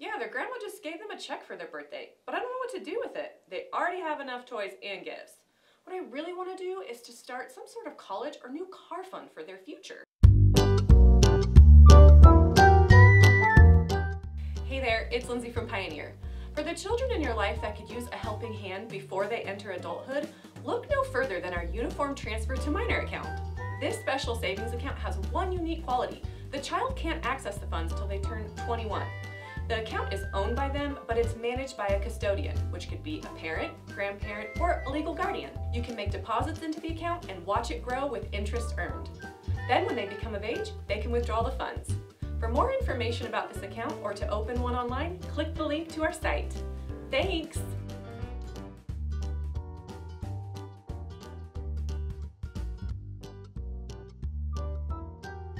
Yeah, their grandma just gave them a check for their birthday, but I don't know what to do with it. They already have enough toys and gifts. What I really want to do is to start some sort of college or new car fund for their future. Hey there, it's Lindsay from Pioneer. For the children in your life that could use a helping hand before they enter adulthood, look no further than our Uniform Transfer to Minor account. This special savings account has one unique quality. The child can't access the funds until they turn 21. The account is owned by them, but it's managed by a custodian, which could be a parent, grandparent, or a legal guardian. You can make deposits into the account and watch it grow with interest earned. Then when they become of age, they can withdraw the funds. For more information about this account or to open one online, click the link to our site. Thanks!